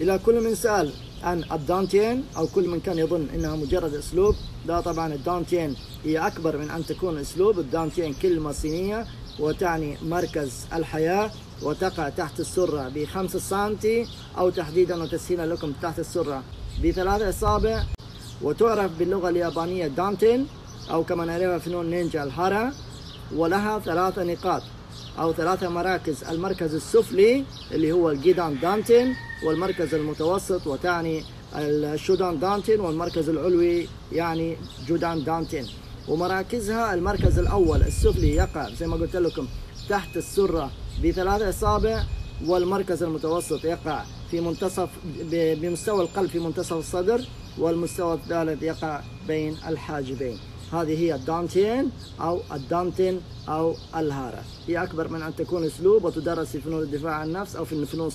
إلى كل من سأل عن الدانتين أو كل من كان يظن أنها مجرد أسلوب لا طبعا الدانتين هي أكبر من أن تكون أسلوب. الدانتين كلمة صينية وتعني مركز الحياة وتقع تحت السرة بخمسة سنتي أو تحديدا وتسهيلا لكم تحت السرة بثلاثة أصابع. وتعرف باللغة اليابانية دانتين أو كما نعرفها فنون نينجا الهارا ولها ثلاثة نقاط. أو ثلاثة مراكز. المركز السفلي اللي هو الجيدان دانتين والمركز المتوسط وتعني الشودان دانتين والمركز العلوي يعني جودان دانتين. ومراكزها المركز الأول السفلي يقع زي ما قلت لكم تحت السرة بثلاثة أصابع والمركز المتوسط يقع في منتصف بمستوى القلب في منتصف الصدر والمستوى الثالث يقع بين الحاجبين. هذه هي الدانتين أو الدانتين أو الهارة. هي أكبر من أن تكون أسلوب وتدرس في فنون الدفاع عن النفس أو في الفنون